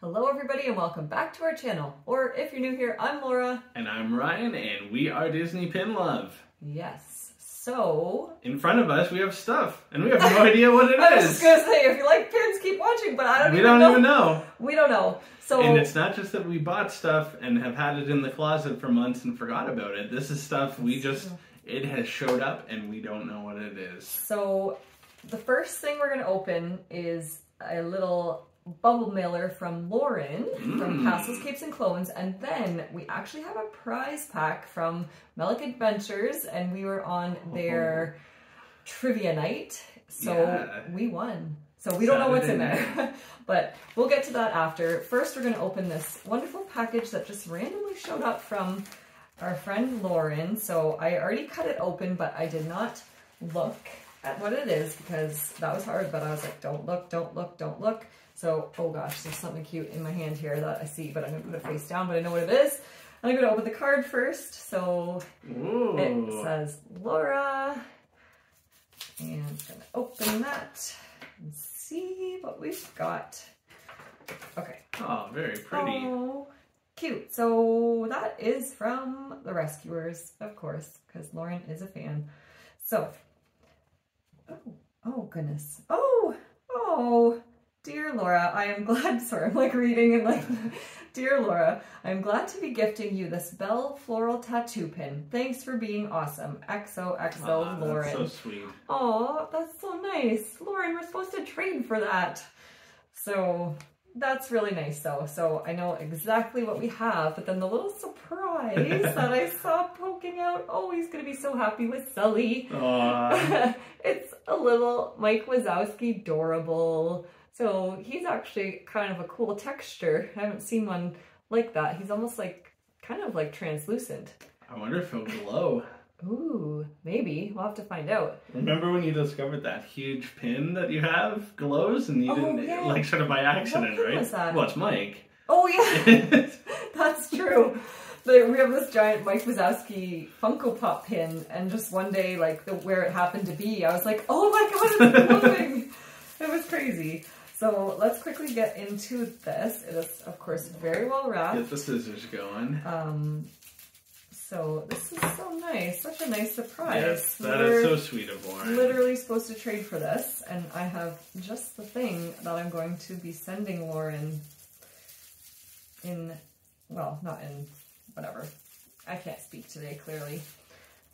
Hello, everybody, and welcome back to our channel. Or if you're new here, I'm Laura. And I'm Ryan, and we are Disney Pin Love. Yes. So. In front of us, we have stuff, and we have no idea what it I was is. just gonna say, if you like pins, keep watching, but I don't know. we even don't know. even know. We don't know. So. And it's not just that we bought stuff and have had it in the closet for months and forgot about it. This is stuff we just, it has showed up, and we don't know what it is. So, the first thing we're gonna open is a little bubble mailer from Lauren from Mm. Castles, Capes, and Clones, and then we actually have a prize pack from Melick Adventures, and we were on their trivia night, so Yeah. we won. So we don't know what's in there, but we'll get to that after. First, we're gonna open this wonderful package that just randomly showed up from our friend Lauren. So I already cut it open, but I did not look at what it is because that was hard, but I was like, don't look, don't look, don't look. So, oh gosh, there's something cute in my hand here that I see, but I'm gonna put it face down, but I know what it is. I'm gonna open the card first. So Ooh. it says Laura. And I'm gonna open that and see what we've got. Okay. oh, very pretty. Oh, cute. So that is from The Rescuers, of course, because Lauren is a fan. So, oh, oh goodness. Oh, oh, dear Laura, I am glad. Sorry, I'm like reading and like, dear Laura, I'm glad to be gifting you this Belle floral tattoo pin. Thanks for being awesome. XOXO Aw, Lauren. That's so sweet. Oh, that's so nice. Lauren, we're supposed to trade for that. So that's really nice though. So I know exactly what we have, but then the little surprise that I saw poking out, oh, he's gonna be so happy with Sully. It's a little Mike Wazowski adorable. So he's actually kind of a cool texture. I haven't seen one like that. He's almost like kind of like translucent. I wonder if he'll glow. Ooh, maybe. We'll have to find out. Remember when you discovered that huge pin that you have glows and you Oh, didn't yeah. like sort of by accident, pin right? was that? Well, it's Mike. Oh yeah. That's true. But we have this giant Mike Wazowski Funko Pop pin, and just one day, like the where it happened to be, I was like, "Oh my god, it's glowing!" it was crazy. So let's quickly get into this. It is, of course, very well wrapped. Get the scissors going. Um, so this is so nice, such a nice surprise. Yes, that We're is so sweet of Lauren. literally supposed to trade for this, and I have just the thing that I'm going to be sending Lauren in, well, not in, whatever. I can't speak today, clearly.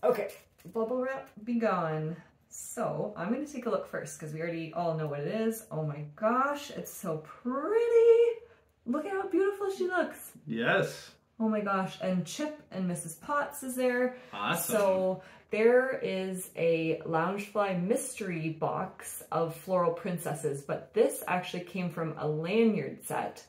Okay, bubble wrap be gone. So I'm going to take a look first because we already all know what it is. Oh my gosh, it's so pretty. Look at how beautiful she looks. Yes. Oh my gosh, and Chip and Mrs. Potts is there. Awesome. So there is a Loungefly mystery box of floral princesses, but this actually came from a lanyard set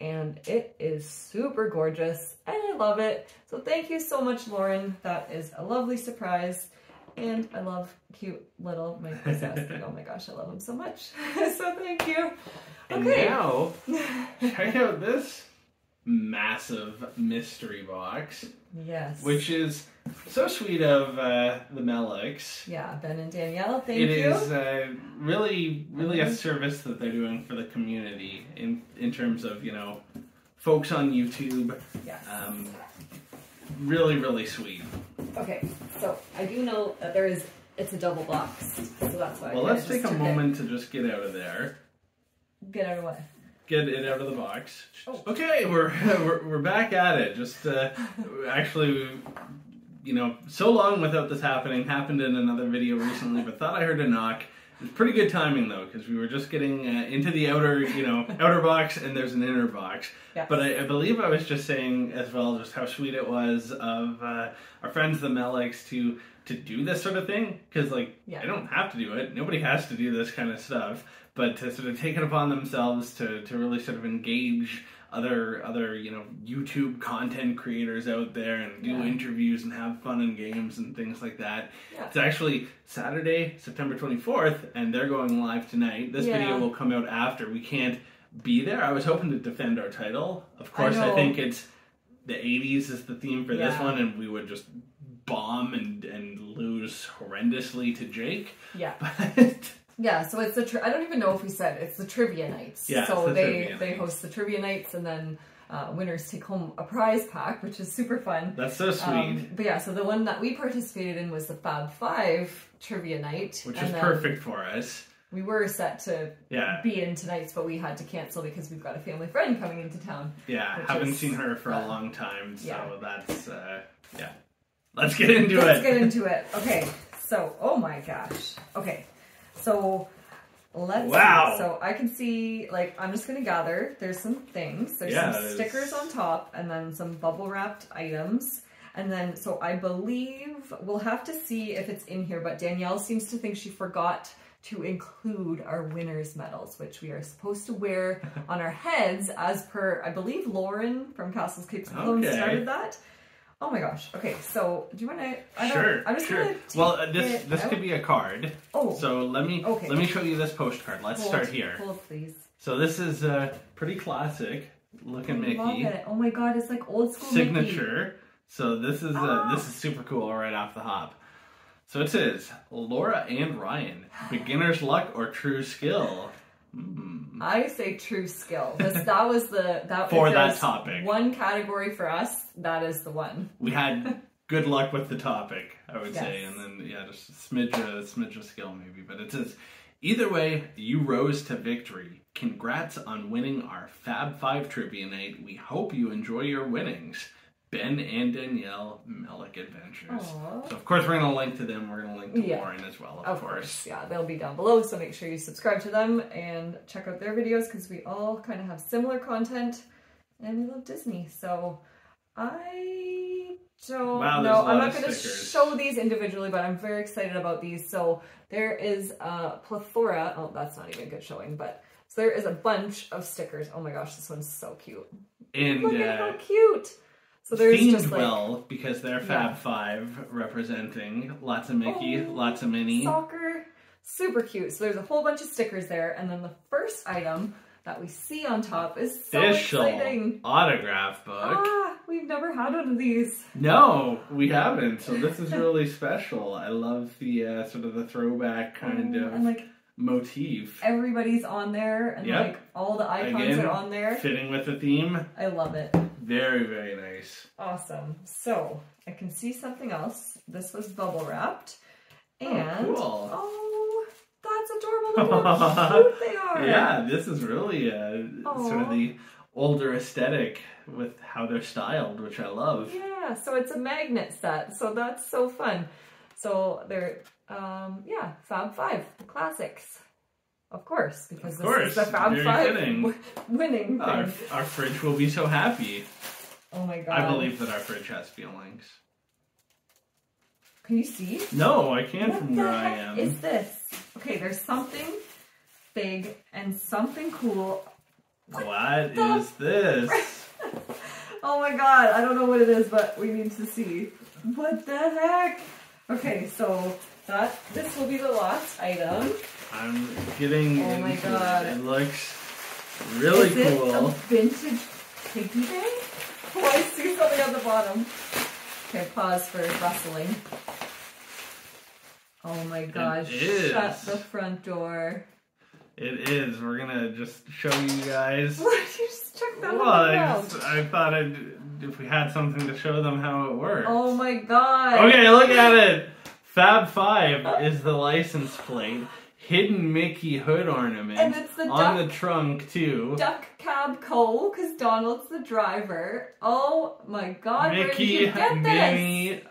and it is super gorgeous and I love it. So thank you so much, Lauren. That is a lovely surprise. And I love cute little Mike Wazowski. oh my gosh, I love him so much. so thank you. and Okay. now, check out this massive mystery box, Yes. which is so sweet of uh, the Melicks. yeah, Ben and Danielle, thank It you. is uh, really, really a Mhm. service that they're doing for the community in in terms of you know folks on YouTube. Yes. Um, really, really sweet. Okay, so I do know that there is, it's a double box, so that's why. I Well, kinda let's take a took it. moment to just get out of there. Get out of what? Get it out of the box. Oh. Okay, we're, we're we're back at it. Just uh, actually, you know, so long without this happening. Happened in another video recently, but thought I heard a knock. It's pretty good timing though, because we were just getting uh, into the outer, you know, outer box, and there's an inner box. Yeah. But I, I believe I was just saying as well just how sweet it was of uh, our friends the Melicks to to do this sort of thing because like Yeah. I don't have to do it. Nobody has to do this kind of stuff. But to sort of take it upon themselves to, to really sort of engage other other you know YouTube content creators out there and do Yeah. interviews and have fun and games and things like that. Yeah. It's actually Saturday, September 24th, and they're going live tonight. This Yeah. video will come out after. We can't be there. I was hoping to defend our title. Of course, I, know. think it's the 80s is the theme for this one, and we would just bomb and, and lose horrendously to Jake. Yeah. But Yeah, so it's the tri- I don't even know if we said it's the trivia nights. Yeah, so the they they nights. host the trivia nights and then uh, winners take home a prize pack, which is super fun. That's so sweet. Um, but yeah, so the one that we participated in was the Fab Five trivia night, which is perfect for us. We were set to Yeah. be in tonight's, but we had to cancel because we've got a family friend coming into town. Yeah, haven't is seen her for a long time, so Yeah. that's uh, yeah. Let's get into it. Let's get into it. Okay, so oh my gosh. Okay, so let's. Wow. See. So I can see like I'm just gonna gather. There's some things. There's Yeah, some there's- stickers on top, and then some bubble wrapped items. And then, so I believe we'll have to see if it's in here, but Danielle seems to think she forgot to include our winners medals, which we are supposed to wear on our heads as per, I believe Lauren from Castles Capes and Clones Okay. started that. Oh my gosh. Okay, so do you want to? I don't. Sure, I'm just sure. gonna. Well, uh, this this out. could be a card. Oh. So let me Okay. let me show you this postcard. Let's hold, start here. Hold, please. So this is a pretty classic looking I love Mickey it. Oh my god, it's like old school Mickey. signature. So this is Ah. this is super cool right off the hop. So it says Laura and Ryan, beginner's luck or true skill. Hmm. I say true skill. This, that was the that For that topic. One category for us. That is the one. We had good luck with the topic, I would say, and then yeah, just a smidge of smidge of skill maybe. But it says either way, you rose to victory. Congrats on winning our Fab Five trivia night. We hope you enjoy your winnings. Ben and Danielle Melick Adventures. Aw. So of course we're gonna link to them. We're gonna link to Yeah. Lauren as well, of, Of course. course, yeah, they'll be down below. So make sure you subscribe to them and check out their videos because we all kind of have similar content, and we love Disney. So I don't Wow, know. I'm not going to show these individually, but I'm very excited about these. So there is a plethora. Oh, that's not even good showing, but so there is a bunch of stickers. Oh my gosh, this one's so cute. And Look at uh, how cute. So there's themed just like well because they're Fab Yeah. Five representing lots of Mickey, Oh, lots of Minnie. soccer. Super cute. So there's a whole bunch of stickers there, and then the first item that we see on top is so official exciting. autograph book. Ah, we've never had one of these. No, we haven't. So this is really special. I love the uh, sort of the throwback kind Oh, of and like motif, everybody's on there, and Yep. like all the icons Again, are on there. fitting with the theme. I love it. Very, very nice. Awesome. So I can see something else. This was bubble wrapped, Oh, and cool. oh, that's adorable. Look how cute they are. Yeah, this is really uh, sort of the older aesthetic with how they're styled, which I love. Yeah, so it's a magnet set. So that's so fun. So they're, um, yeah, Fab Five, the classics. Of course, because Of this course, is the Fab very Five fitting. w- winning Our, thing. our fridge will be so happy. Oh my god. I believe that our fridge has feelings. Can you see? No, I can't What from where I am. is this? Okay, there's something big and something cool. What the is this? Oh my god, I don't know what it is, but we need to see. What the heck? Okay, so that this will be the last item. I'm getting Oh my God. it. It looks really Is it cool. a vintage piggy bank? Oh, I see something on the bottom. Okay, pause for rustling. Oh my gosh. Shut the front door. It is. We're gonna just show you guys. What? You just chucked that Well, I, just, I thought I'd, if we had something to show them how it works. Oh my god. Okay, look at it. Fab Five is the license plate. Hidden Mickey hood ornament And it's the on duck- the trunk too. Duck Cab Co. because Donald's the driver. Oh my god, where did Mickey, you get this? Minnie,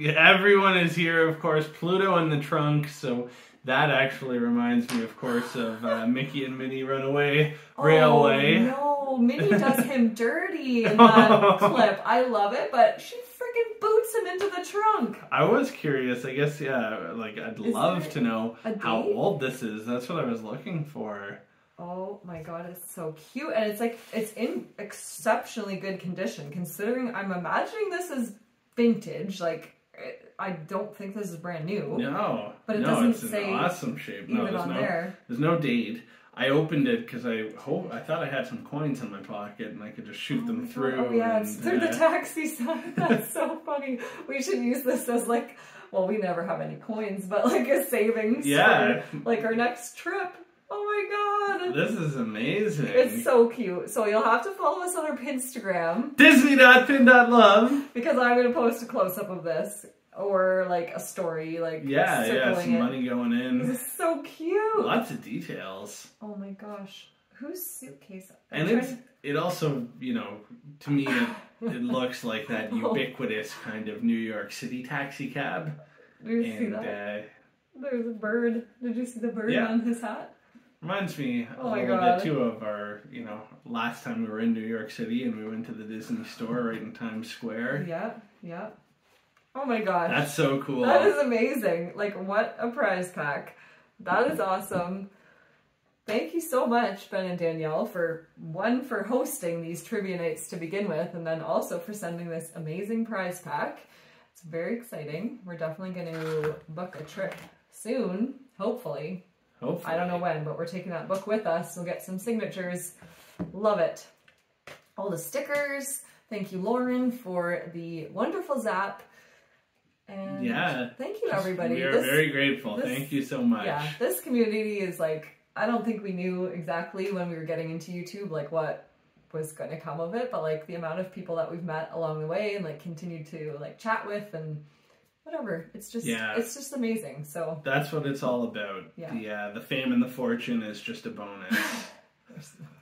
everyone is here, of course. Pluto in the trunk, so that actually reminds me, of course, of uh, Mickey and Minnie Runaway Railway. Oh, no, Minnie does him dirty in that clip. I love it, but she freaking boots him into the trunk. I was curious. I guess, yeah, like I'd Is love to know how old this is. That's what I was looking for. Oh my god, it's so cute. And it's like, it's in exceptionally good condition considering I'm imagining this is vintage. Like, I don't think this is brand new. No, But it no, doesn't it's say in awesome shape. No, Even there's on no, there. there's no date. I opened it because I hope I thought I had some coins in my pocket and I could just shoot them oh, through. Oh yeah, it's and, through the taxi sign. That's so funny. We should use this as like, well, we never have any coins, but like a savings. Yeah. For, like our next trip. Oh my god. This is amazing. It's so cute. So you'll have to follow us on our Pinstagram Disney.pin.love. because I'm gonna post a close up of this or like a story, like Yeah, yeah, some it. money going in. This is so cute. Lots of details. Oh my gosh. Whose suitcase? I'm And it's it also, you know, to me it, it looks like that Oh. ubiquitous kind of New York City taxi cab. to- Did you see And that? uh, There's a bird. Did you see the bird Yeah. on his hat? reminds me a Oh little God. bit too of our, you know, last time we were in New York City and we went to the Disney store right in Times Square. Yeah, yeah. Oh my gosh. That's so cool. That is amazing. Like, what a prize pack. That is awesome. Thank you so much, Ben and Danielle, for one, for hosting these trivia nights to begin with, and then also for sending this amazing prize pack. It's very exciting. We're definitely going to book a trip soon, hopefully. Hopefully. I don't know when, but we're taking that book with us. We'll get some signatures. Love it. All the stickers. Thank you, Lauren, for the wonderful zap. And Yeah. thank you, everybody. We are This- very grateful. this- Thank you so much. yeah, this community is like I don't think we knew exactly when we were getting into YouTube like what was going to come of it, but like the amount of people that we've met along the way and like continued to like chat with and whatever. It's just Yeah. it's just amazing. So That's what it's all about. Yeah. The uh, the fame and the fortune is just a bonus.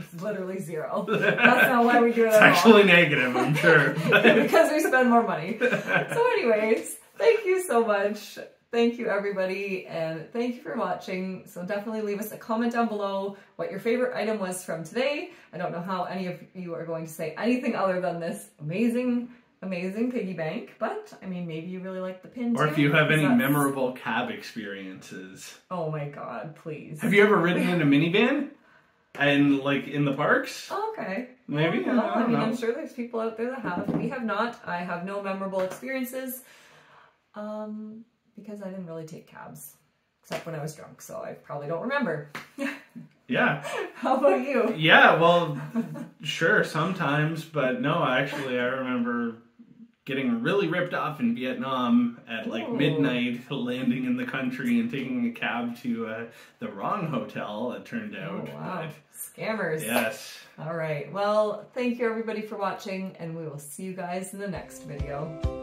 it's literally zero. That's not why we do it it's at all. actually negative, I'm sure. because we spend more money. So, anyways, thank you so much. Thank you, everybody, and thank you for watching. So, definitely leave us a comment down below what your favorite item was from today. I don't know how any of you are going to say anything other than this amazing, amazing piggy bank, but I mean, maybe you really like the pin or too, if you have any that's- memorable cab experiences. Oh my god, please. Have you ever ridden in a Minnie Van? And like in the parks? Oh, okay. Maybe? Well, I I don't mean, know. I'm sure there's people out there that have. We have not. I have no memorable experiences. Um, because I didn't really take cabs, except when I was drunk, so I probably don't remember. Yeah. How about you? Yeah, well, sure, sometimes, but no, actually, I remember getting really ripped off in Vietnam at like Ooh. midnight, landing in the country and taking a cab to uh, the wrong hotel, it turned Oh out. wow, But scammers. yes. All right. Well, thank you everybody for watching, and we will see you guys in the next video.